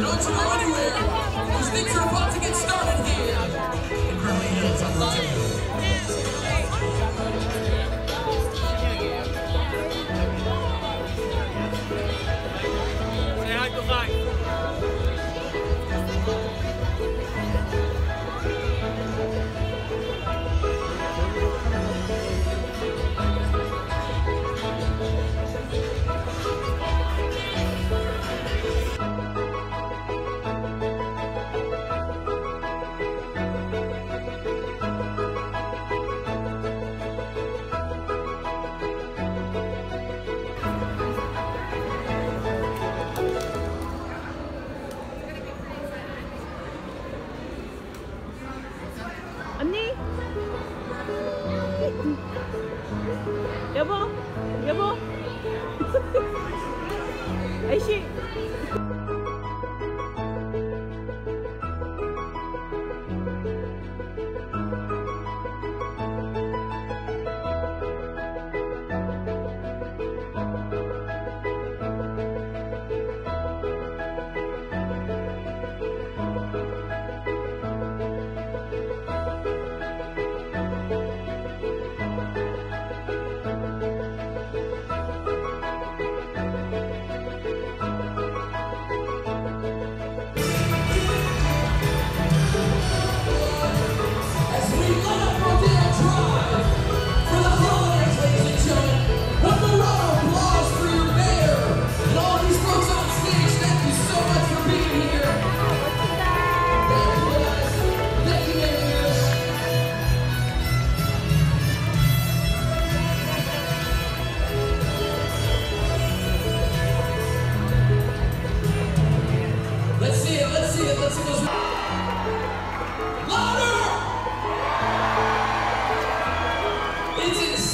Don't you go anywhere, because things are about to get started here. In Beverly Hills,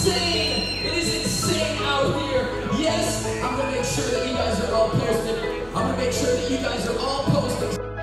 insane. It is insane out here. Yes, I'm gonna make sure that you guys are all posted. I'm gonna make sure that you guys are all posted.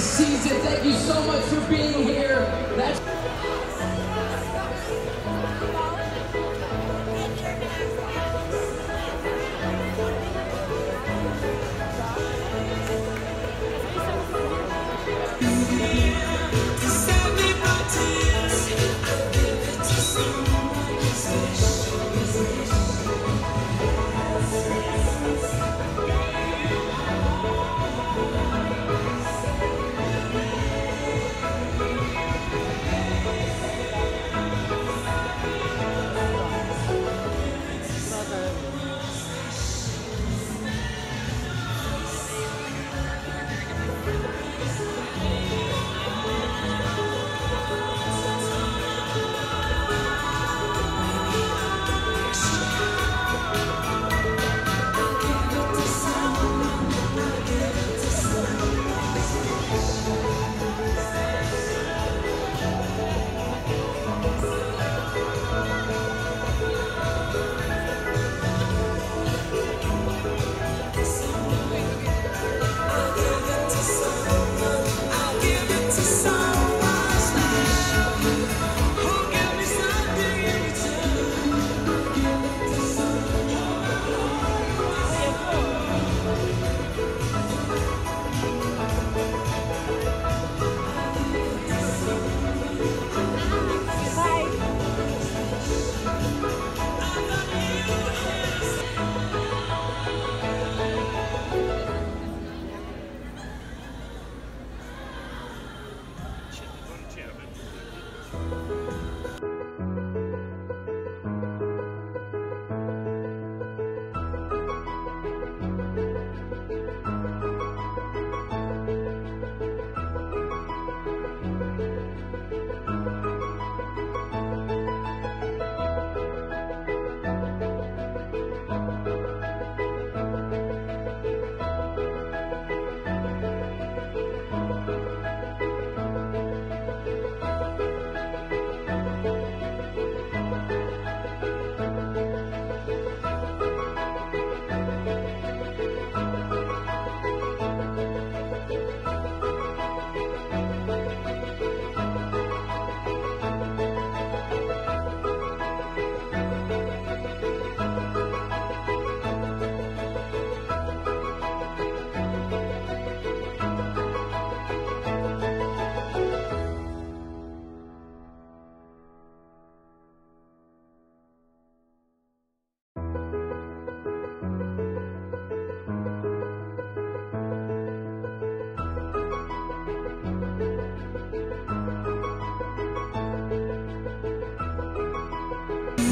Season. Thank you so much for being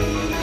Thank